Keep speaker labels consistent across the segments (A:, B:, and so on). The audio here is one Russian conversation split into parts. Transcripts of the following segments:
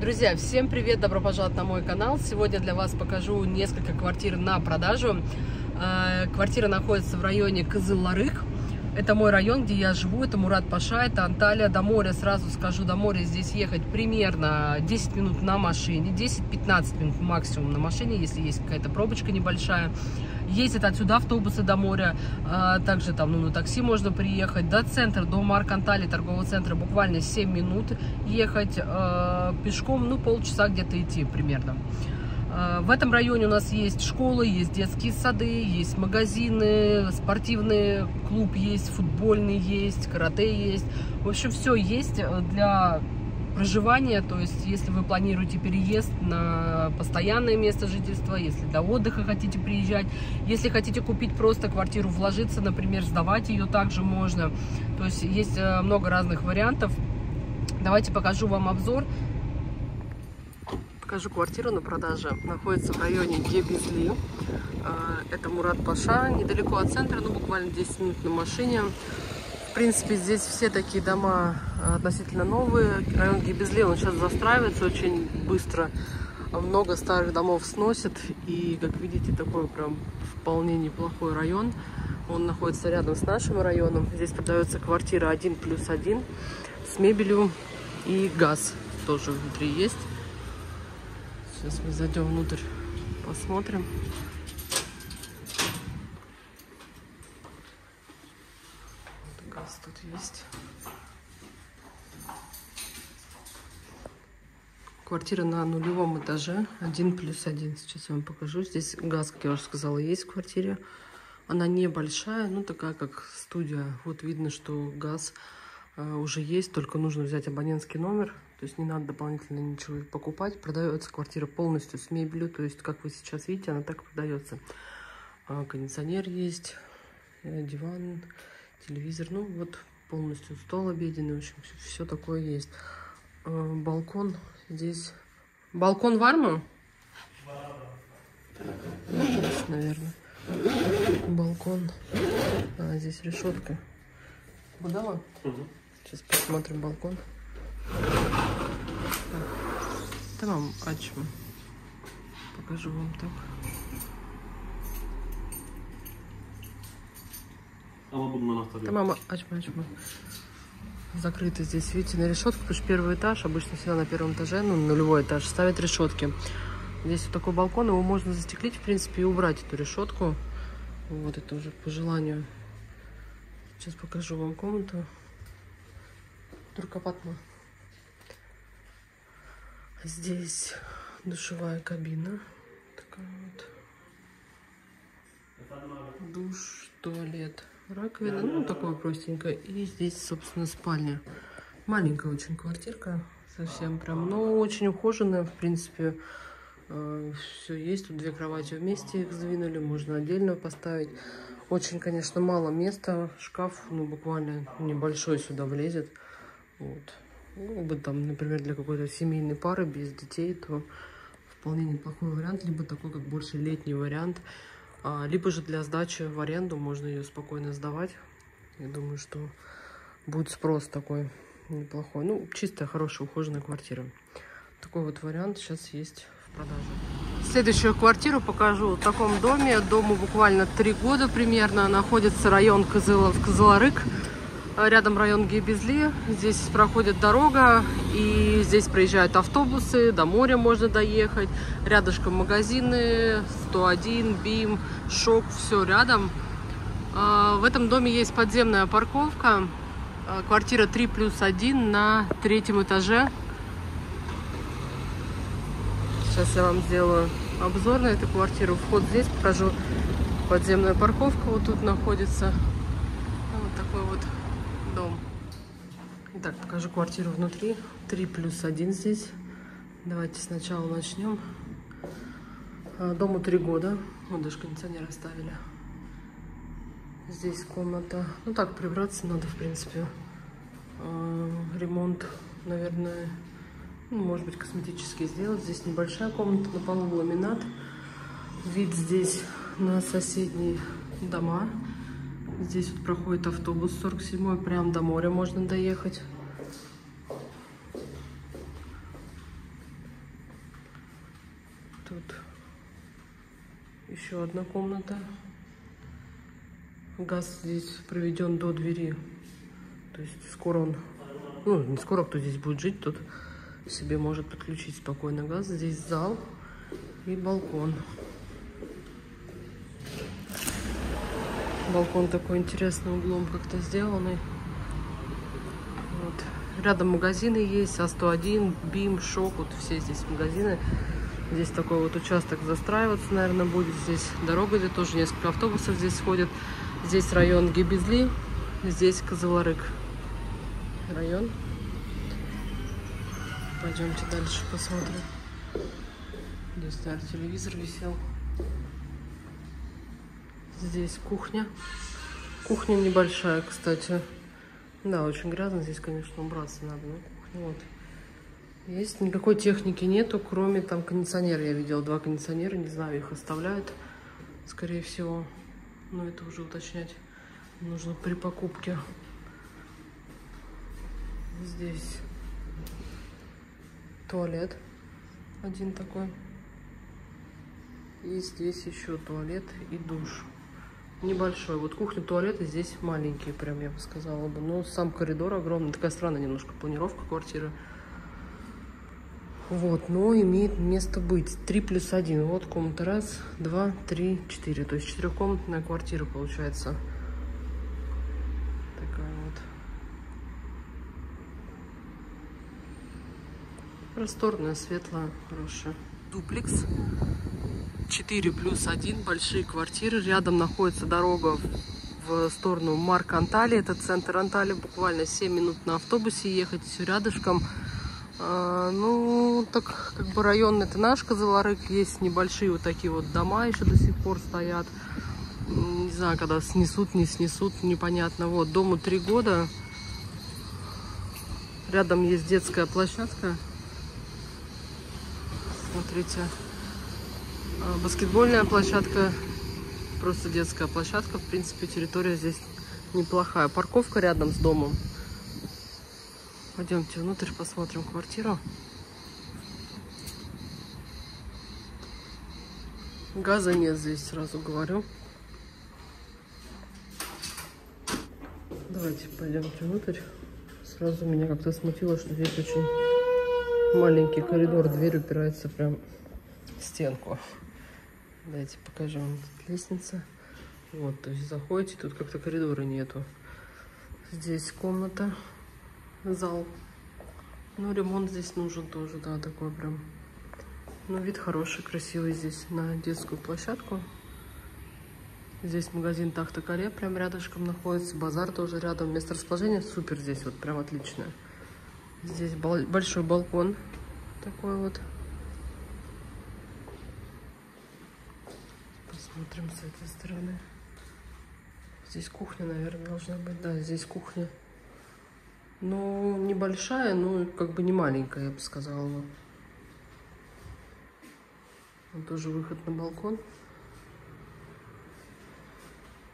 A: Друзья, всем привет, добро пожаловать на мой канал. Сегодня для вас покажу несколько квартир на продажу. Э, квартира находится в районе Кызыл-Ларык. Это мой район, где я живу, это Мурат Паша, это Анталия. До моря, сразу скажу, до моря здесь ехать примерно 10 минут на машине, 10-15 минут максимум на машине, если есть какая-то пробочка небольшая. Ездят отсюда автобусы до моря, а, также там ну, на такси можно приехать. До центра, до Марк Анталии, торгового центра, буквально 7 минут ехать а, пешком, ну полчаса где-то идти примерно. А, в этом районе у нас есть школы, есть детские сады, есть магазины, спортивный клуб есть, футбольный есть, карате есть. В общем, все есть э, для проживания, то есть если вы планируете переезд на постоянное место жительства, если для отдыха хотите приезжать, если хотите купить просто квартиру, вложиться, например, сдавать ее также можно. То есть есть э, много разных вариантов. Давайте покажу вам обзор покажу квартиру на продаже. Находится в районе Гебезли. А, это Мурат Паша, недалеко от центра, ну буквально 10 минут на машине. В принципе, здесь все такие дома относительно новые. Район Гебезли, он сейчас застраивается очень быстро. Много старых домов сносят. И, как видите, такой прям вполне неплохой район. Он находится рядом с нашим районом. Здесь продается квартира 1 плюс 1 с мебелью и газ тоже внутри есть. Сейчас мы зайдем внутрь, посмотрим. Вот газ тут есть. Квартира на нулевом этаже, один плюс один. Сейчас я вам покажу. Здесь газ, как я уже сказала, есть в квартире. Она небольшая, ну такая как студия. Вот видно, что газ э, уже есть, только нужно взять абонентский номер. То есть не надо дополнительно ничего покупать. Продается квартира полностью с мебелью. То есть, как вы сейчас видите, она так продается. А, кондиционер есть, э, диван, телевизор. Ну, вот полностью стол обеденный. В общем, все, все такое есть. А, балкон здесь. Балкон в арму? Здесь, наверное. Балкон. А, здесь решетка. Будала? Угу. Сейчас посмотрим балкон. Tamam açma. Покажу вам так. Tamam açma açma. Закрыто здесь, видите, на решетку, потому что первый этаж, обычно всегда на первом этаже, ну, нулевой этаж, ставят решетки. Здесь вот такой балкон, его можно застеклить, в принципе, и убрать эту решетку. Вот это уже по желанию. Сейчас покажу вам комнату. Туркопатма. Здесь душевая кабина. Такая вот. Душ, туалет, раковина. Ну, такое простенькое. И здесь, собственно, спальня. Маленькая очень квартирка. Совсем прям, но очень ухоженная, в принципе. Э, все есть. Тут две кровати вместе их сдвинули. Можно отдельно поставить. Очень, конечно, мало места. Шкаф, ну, буквально небольшой сюда влезет. Вот. Ну, бы там, например, для какой-то семейной пары без детей, то вполне неплохой вариант. Либо такой, как больше летний вариант. А, либо же для сдачи в аренду можно ее спокойно сдавать. Я думаю, что будет спрос такой неплохой. Ну, чистая, хорошая, ухоженная квартира. Такой вот вариант сейчас есть в продаже. Следующую квартиру покажу в таком доме. Дому буквально три года примерно. Находится район Козыл... Козыларык. Рядом район Гебезли. Здесь проходит дорога, и здесь проезжают автобусы, до моря можно доехать. Рядышком магазины, 101, БИМ, ШОК, все рядом. А, в этом доме есть подземная парковка. А, квартира 3 плюс 1 на третьем этаже. Сейчас я вам сделаю обзор на эту квартиру. Вход здесь покажу. Подземная парковка вот тут находится. Вот такой вот дом. Итак, покажу квартиру внутри. 3 плюс 1 здесь. Давайте сначала начнем. А, дому 3 года. Вот даже кондиционер оставили. Здесь комната. Ну так, прибраться надо, в принципе. А, ремонт, наверное, ну, может быть, косметический сделать. Здесь небольшая комната, на полу ламинат. Вид здесь на соседние дома. Здесь вот проходит автобус 47 прям до моря можно доехать. Тут еще одна комната. Газ здесь проведен до двери. То есть скоро он... Ну, не скоро кто здесь будет жить, тот себе может подключить спокойно газ. Здесь зал и балкон. Балкон такой интересный углом как-то сделанный. Вот. Рядом магазины есть, А101, БИМ, ШОК, вот все здесь магазины. Здесь такой вот участок застраиваться, наверное, будет. Здесь дорога, где тоже несколько автобусов здесь ходят. Здесь район Гибезли, здесь Козыларык район. Пойдемте дальше посмотрим. Здесь старый телевизор висел. Здесь кухня. Кухня небольшая, кстати. Да, очень грязно. Здесь, конечно, убраться надо. Но кухня вот. Есть. Никакой техники нету, кроме там кондиционера. Я видела два кондиционера. Не знаю, их оставляют. Скорее всего. Но это уже уточнять нужно при покупке. Здесь туалет один такой. И здесь еще туалет и душ. Небольшой. Вот кухня, туалеты здесь маленькие, прям я бы сказала бы. Но сам коридор огромный. Такая странная немножко планировка квартиры. Вот, но имеет место быть. 3 плюс 1. Вот комната. Раз, два, три, четыре. То есть четырехкомнатная квартира получается. Такая вот. Просторная, светлая, хорошая. Дуплекс. 4 плюс 1. Большие квартиры. Рядом находится дорога в сторону Марка Анталии. Это центр Анталии. Буквально 7 минут на автобусе ехать. Все рядышком. А, ну, так как бы район это наш Козыларык. Есть небольшие вот такие вот дома еще до сих пор стоят. Не знаю, когда снесут, не снесут, непонятно. Вот, дому три года. Рядом есть детская площадка. Смотрите. А, баскетбольная площадка. Просто детская площадка. В принципе, территория здесь неплохая. Парковка рядом с домом. Пойдемте внутрь, посмотрим квартиру. Газа нет здесь, сразу говорю. Давайте пойдемте внутрь. Сразу меня как-то смутило, что здесь очень маленький коридор. Дверь упирается прям в стенку. Давайте покажем вам тут лестница. Вот, то есть заходите, тут как-то коридора нету. Здесь комната зал. Ну, ремонт здесь нужен тоже, да, такой прям. Ну, вид хороший, красивый здесь на детскую площадку. Здесь магазин Тахта Каре прям рядышком находится. Базар тоже рядом. Место расположения супер здесь, вот прям отличное. Здесь большой балкон такой вот. Посмотрим с этой стороны. Здесь кухня, наверное, должна быть. Да, здесь кухня. Ну, небольшая, но как бы не маленькая, я бы сказала. Вот тоже выход на балкон.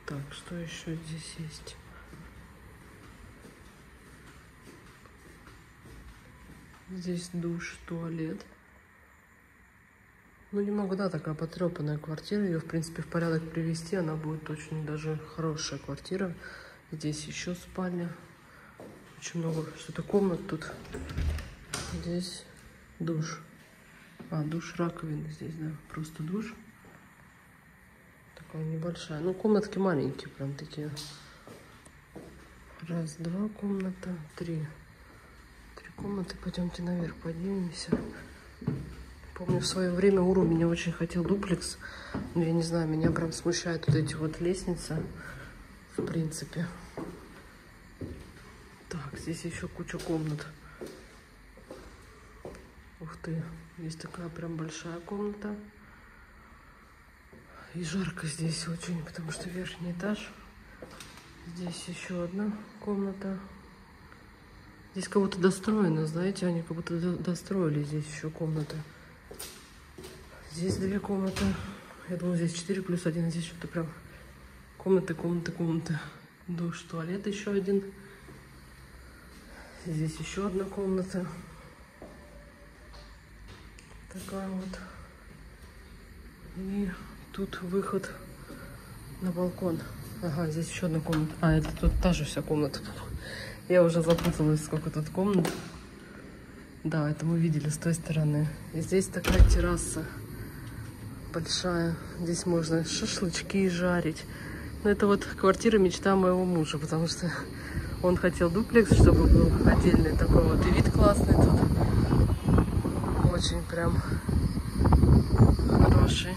A: Так, что еще здесь есть? Здесь душ, туалет. Ну, немного, да, такая потрепанная квартира. Ее, в принципе, в порядок привести. Она будет очень даже хорошая квартира. Здесь еще спальня. Очень много что-то комнат тут. Здесь душ. А, душ, раковина здесь, да. Просто душ. Такая небольшая. Ну, комнатки маленькие, прям такие. Раз, два комната, три. Три комнаты. Пойдемте наверх, поднимемся. Помню, в свое время Уру меня очень хотел дуплекс. Но я не знаю, меня прям смущают вот эти вот лестницы. В принципе. Так, здесь еще куча комнат. Ух ты, есть такая прям большая комната. И жарко здесь очень, потому что верхний этаж. Здесь еще одна комната. Здесь будто достроено, знаете, они как будто достроили здесь еще комнаты. Здесь две комнаты. Я думаю, здесь 4 плюс 1. Здесь что-то прям комната, комната, комната. Душ, туалет еще один. Здесь еще одна комната. Такая вот. И тут выход на балкон. Ага, здесь еще одна комната. А, это тут та же вся комната. Я уже запуталась, сколько тут комнат. Да, это мы видели с той стороны. И здесь такая терраса большая. Здесь можно шашлычки жарить. Но это вот квартира мечта моего мужа, потому что он хотел дуплекс, чтобы был отдельный такой вот. И вид классный тут. Очень прям хороший.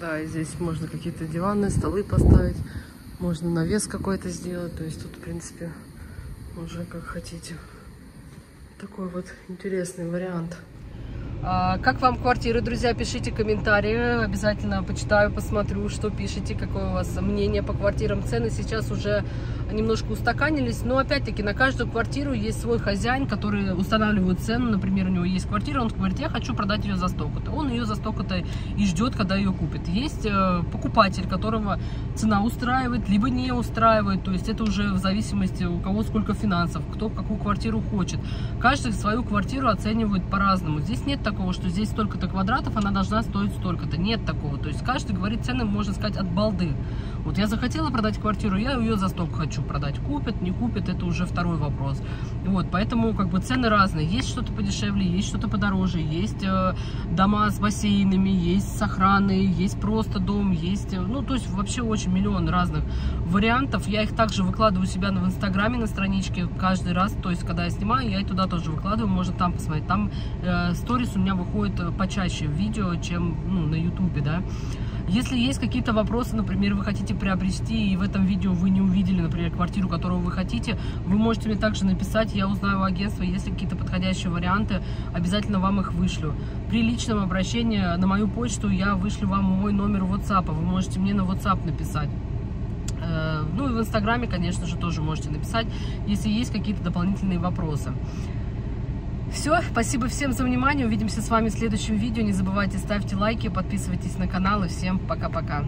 A: Да, и здесь можно какие-то диваны, столы поставить. Можно навес какой-то сделать. То есть тут, в принципе, уже как хотите. Такой вот интересный вариант. А, как вам квартиры, друзья? Пишите комментарии. Обязательно почитаю, посмотрю, что пишете, какое у вас мнение по квартирам. Цены сейчас уже немножко устаканились. Но опять-таки на каждую квартиру есть свой хозяин, который устанавливает цену. Например, у него есть квартира, он говорит, я хочу продать ее за столько-то. Он ее за столько-то и ждет, когда ее купит. Есть э, покупатель, которого цена устраивает, либо не устраивает. То есть это уже в зависимости у кого сколько финансов, кто какую квартиру хочет. Каждый свою квартиру оценивает по-разному. Здесь нет такого, что здесь столько-то квадратов, она должна стоить столько-то. Нет такого. То есть каждый говорит цены, можно сказать, от балды. Вот я захотела продать квартиру, я ее за столько хочу продать. Купят, не купят, это уже второй вопрос. Вот, поэтому как бы цены разные. Есть что-то подешевле, есть что-то подороже, есть э, дома с бассейнами, есть с охраной, есть просто дом, есть, э, ну, то есть вообще очень миллион разных вариантов. Я их также выкладываю у себя в инстаграме на страничке каждый раз, то есть когда я снимаю, я и туда тоже выкладываю, можно там посмотреть. Там э, сторис у меня выходит э, почаще видео, чем ну, на ютубе, да. Если есть какие-то вопросы, например, вы хотите приобрести, и в этом видео вы не увидели, например, квартиру, которую вы хотите, вы можете мне также написать, я узнаю у агентства, если какие-то подходящие варианты, обязательно вам их вышлю. При личном обращении на мою почту я вышлю вам мой номер WhatsApp, вы можете мне на WhatsApp написать. Э, ну и в Инстаграме, конечно же, тоже можете написать, если есть какие-то дополнительные вопросы. Все, спасибо всем за внимание. Увидимся с вами в следующем видео. Не забывайте ставьте лайки, подписывайтесь на канал. И всем пока-пока.